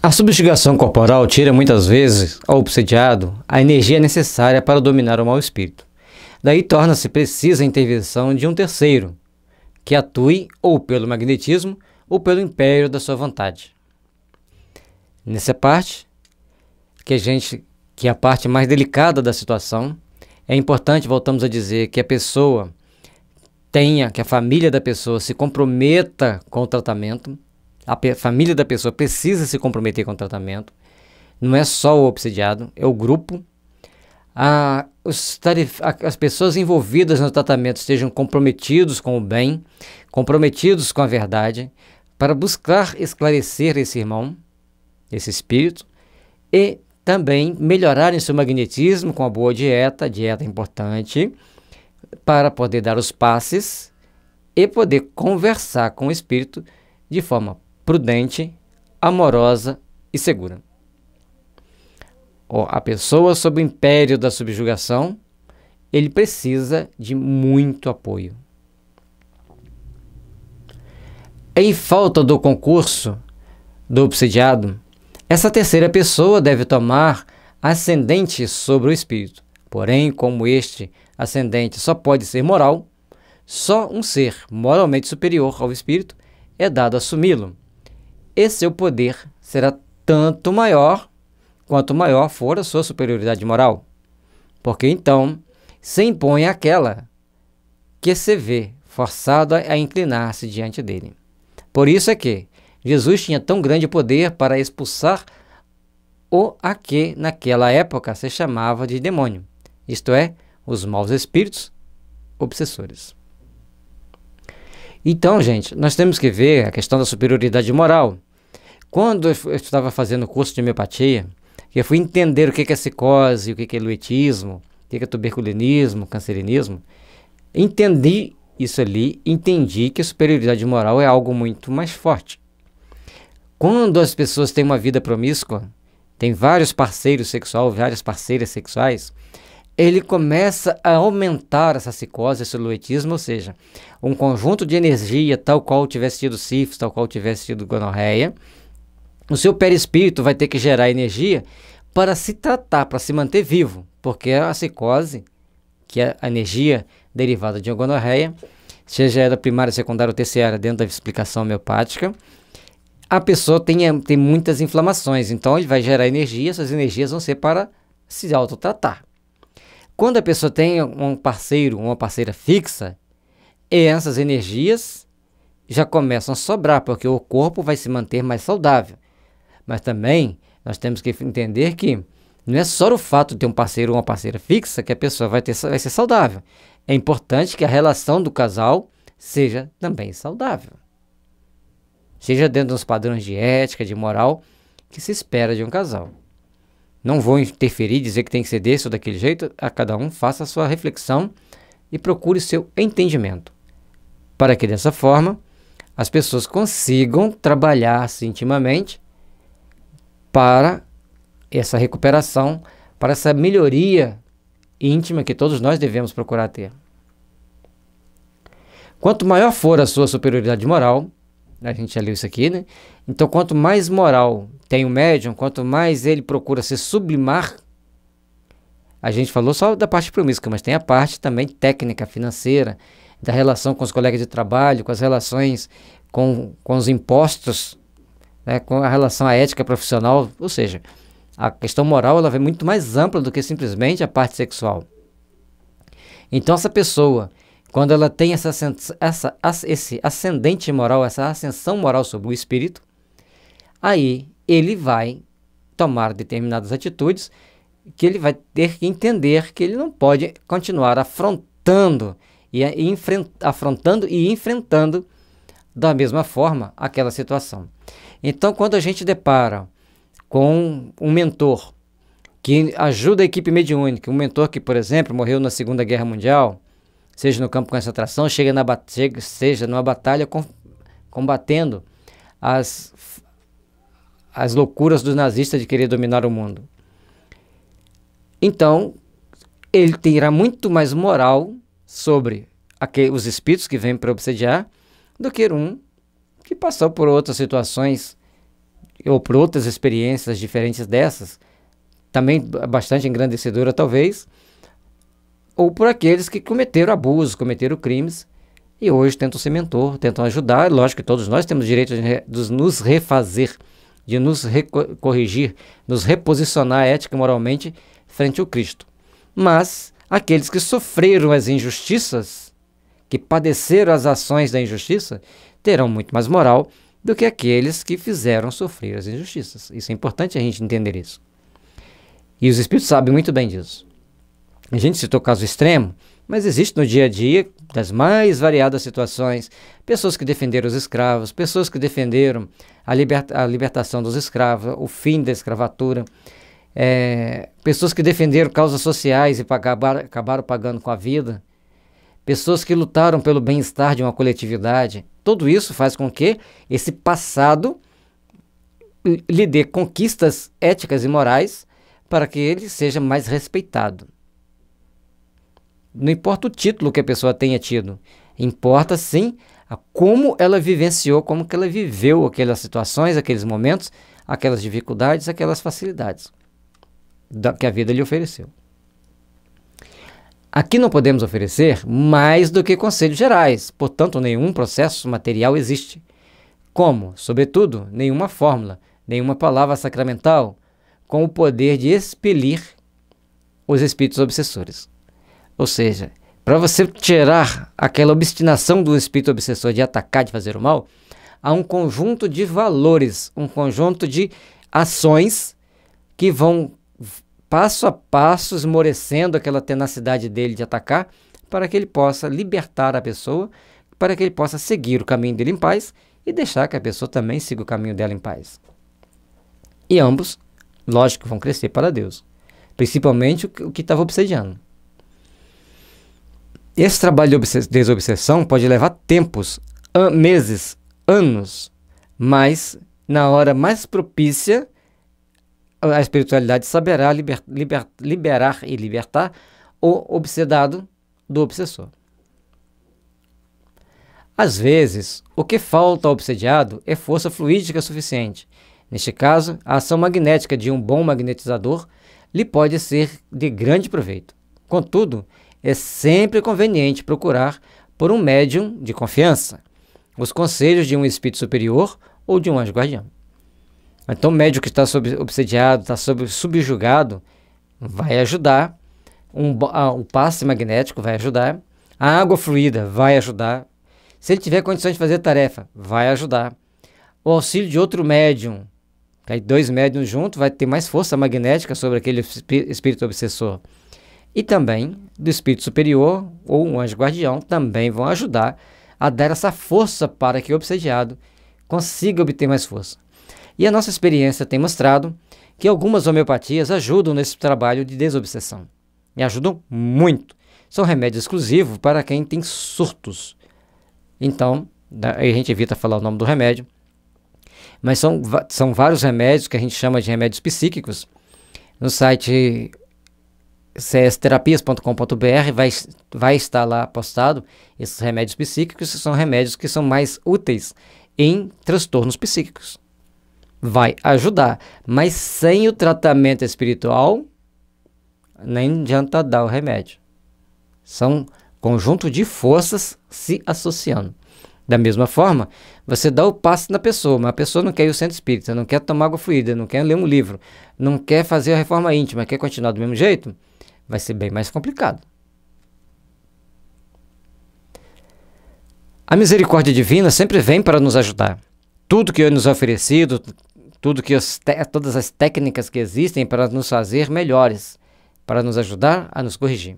A subjugação corporal tira muitas vezes ao obsediado a energia necessária para dominar o mau espírito. Daí torna-se precisa a intervenção de um terceiro, que atue ou pelo magnetismo ou pelo império da sua vontade. Nessa parte, que a gente, que é a parte mais delicada da situação, é importante, voltamos a dizer, que a pessoa tenha, que a família da pessoa se comprometa com o tratamento. A família da pessoa precisa se comprometer com o tratamento. Não é só o obsidiado, é o grupo. As pessoas envolvidas no tratamento estejam comprometidos com o bem, comprometidos com a verdade, para buscar esclarecer esse irmão, esse espírito, e também melhorarem seu magnetismo com a boa dieta, dieta importante, para poder dar os passes e poder conversar com o espírito de forma prudente, amorosa e segura. a pessoa sob o império da subjugação, ele precisa de muito apoio. Em falta do concurso do obsidiado, essa terceira pessoa deve tomar ascendente sobre o espírito. Porém, como este ascendente só pode ser moral, só um ser moralmente superior ao espírito é dado assumi-lo. E seu poder será tanto maior quanto maior for a sua superioridade moral. Porque então se impõe aquela que se vê forçado a inclinar-se diante dele. Por isso é que Jesus tinha tão grande poder para expulsar o a que naquela época se chamava de demônio, isto é, os maus espíritos obsessores. Então, gente, nós temos que ver a questão da superioridade moral. Quando eu estava fazendo o curso de homeopatia, eu fui entender o que é psicose, o que é luetismo, o que é tuberculinismo, cancerinismo, entendi isso ali, entendi que a superioridade moral é algo muito mais forte. Quando as pessoas têm uma vida promíscua, tem vários parceiros sexuais, várias parceiras sexuais, ele começa a aumentar essa psicose, esse luetismo, ou seja, um conjunto de energia tal qual tivesse tido sífilis, tal qual tivesse tido gonorreia, o seu perispírito vai ter que gerar energia para se tratar, para se manter vivo, porque a psicose, que é a energia derivada de uma gonorreia, seja ela primária, secundária ou terciária, dentro da explicação homeopática, a pessoa tem, tem muitas inflamações, então ele vai gerar energia, essas energias vão ser para se autotratar. Quando a pessoa tem um parceiro, uma parceira fixa, essas energias já começam a sobrar, porque o corpo vai se manter mais saudável. Mas também nós temos que entender que não é só o fato de ter um parceiro ou uma parceira fixa que a pessoa vai, ter, vai ser saudável. É importante que a relação do casal seja também saudável seja dentro dos padrões de ética, de moral que se espera de um casal. Não vou interferir, dizer que tem que ser desse ou daquele jeito, a cada um faça a sua reflexão e procure seu entendimento, para que dessa forma as pessoas consigam trabalhar-se intimamente para essa recuperação, para essa melhoria íntima que todos nós devemos procurar ter. Quanto maior for a sua superioridade moral, a gente já leu isso aqui, né? Então, quanto mais moral tem o médium, quanto mais ele procura se sublimar, a gente falou só da parte promíscua, mas tem a parte também técnica, financeira, da relação com os colegas de trabalho, com as relações com, com os impostos, né? com a relação à ética profissional, ou seja, a questão moral ela é muito mais ampla do que simplesmente a parte sexual. Então, essa pessoa quando ela tem essa, essa, esse ascendente moral, essa ascensão moral sobre o espírito, aí ele vai tomar determinadas atitudes que ele vai ter que entender que ele não pode continuar afrontando e afrontando e enfrentando da mesma forma aquela situação. Então, quando a gente depara com um mentor que ajuda a equipe mediúnica, um mentor que, por exemplo, morreu na Segunda Guerra Mundial, seja no campo de concentração, chega na, chega, seja numa batalha com, combatendo as, as loucuras dos nazistas de querer dominar o mundo. Então, ele terá muito mais moral sobre aquele, os espíritos que vêm para obsediar do que um que passou por outras situações ou por outras experiências diferentes dessas, também bastante engrandecedora talvez, ou por aqueles que cometeram abusos, cometeram crimes e hoje tentam ser mentor, tentam ajudar. Lógico que todos nós temos direito de nos refazer, de nos corrigir, nos reposicionar ética e moralmente frente ao Cristo. Mas aqueles que sofreram as injustiças, que padeceram as ações da injustiça, terão muito mais moral do que aqueles que fizeram sofrer as injustiças. Isso é importante a gente entender isso. E os espíritos sabem muito bem disso. A gente citou caso extremo, mas existe no dia a dia, das mais variadas situações, pessoas que defenderam os escravos, pessoas que defenderam a, liberta a libertação dos escravos, o fim da escravatura, é, pessoas que defenderam causas sociais e pagaram, acabaram pagando com a vida, pessoas que lutaram pelo bem-estar de uma coletividade. Tudo isso faz com que esse passado lhe dê conquistas éticas e morais para que ele seja mais respeitado. Não importa o título que a pessoa tenha tido, importa sim a como ela vivenciou, como que ela viveu aquelas situações, aqueles momentos, aquelas dificuldades, aquelas facilidades da, que a vida lhe ofereceu. Aqui não podemos oferecer mais do que conselhos gerais, portanto, nenhum processo material existe. Como, sobretudo, nenhuma fórmula, nenhuma palavra sacramental, com o poder de expelir os espíritos obsessores. Ou seja, para você tirar aquela obstinação do espírito obsessor de atacar, de fazer o mal, há um conjunto de valores, um conjunto de ações que vão passo a passo esmorecendo aquela tenacidade dele de atacar, para que ele possa libertar a pessoa, para que ele possa seguir o caminho dele em paz e deixar que a pessoa também siga o caminho dela em paz. E ambos, lógico, vão crescer para Deus, principalmente o que estava obsediando. Esse trabalho de desobsessão pode levar tempos, an meses, anos, mas na hora mais propícia, a espiritualidade saberá liber, liber, liberar e libertar o obsedado do obsessor. Às vezes, o que falta ao obsediado é força fluídica suficiente. Neste caso, a ação magnética de um bom magnetizador lhe pode ser de grande proveito. Contudo, é sempre conveniente procurar por um médium de confiança, os conselhos de um espírito superior ou de um anjo guardião. Então, o médium que está obsediado, está subjugado, vai ajudar. Um, ah, o passe magnético vai ajudar. A água fluida vai ajudar. Se ele tiver condições de fazer tarefa, vai ajudar. O auxílio de outro médium, aí dois médiums juntos, vai ter mais força magnética sobre aquele espírito obsessor e também do espírito superior ou um anjo guardião também vão ajudar a dar essa força para que o obsediado consiga obter mais força. E a nossa experiência tem mostrado que algumas homeopatias ajudam nesse trabalho de desobsessão. E ajudam muito. São remédios exclusivos para quem tem surtos. Então, a gente evita falar o nome do remédio. Mas são, são vários remédios que a gente chama de remédios psíquicos. No site csterapias.com.br vai, vai estar lá postado esses remédios psíquicos, são remédios que são mais úteis em transtornos psíquicos. Vai ajudar, mas sem o tratamento espiritual, nem adianta dar o remédio. São conjunto de forças se associando. Da mesma forma, você dá o passe na pessoa, mas a pessoa não quer ir ao centro espírita, não quer tomar água fluida, não quer ler um livro, não quer fazer a reforma íntima, quer continuar do mesmo jeito, vai ser bem mais complicado. A misericórdia divina sempre vem para nos ajudar. Tudo que nos é oferecido, tudo que os todas as técnicas que existem para nos fazer melhores, para nos ajudar a nos corrigir.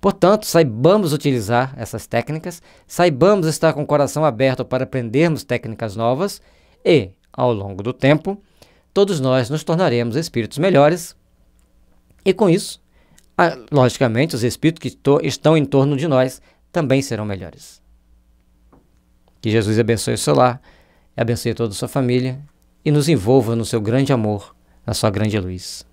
Portanto, saibamos utilizar essas técnicas, saibamos estar com o coração aberto para aprendermos técnicas novas e, ao longo do tempo, todos nós nos tornaremos espíritos melhores e, com isso, ah, logicamente, os espíritos que estão em torno de nós também serão melhores. Que Jesus abençoe o seu lar, abençoe toda a sua família e nos envolva no seu grande amor, na sua grande luz.